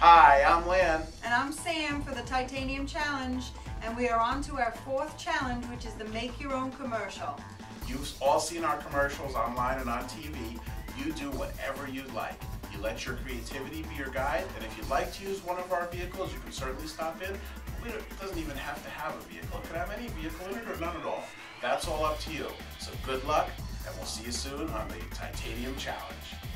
Hi, I'm Lynn. And I'm Sam for the Titanium Challenge, and we are on to our fourth challenge, which is the Make Your Own Commercial. You've all seen our commercials online and on TV. You do whatever you'd like. You let your creativity be your guide, and if you'd like to use one of our vehicles, you can certainly stop in. It doesn't even have to have a vehicle. It could have any vehicle in it or none at all. That's all up to you. So good luck, and we'll see you soon on the Titanium Challenge.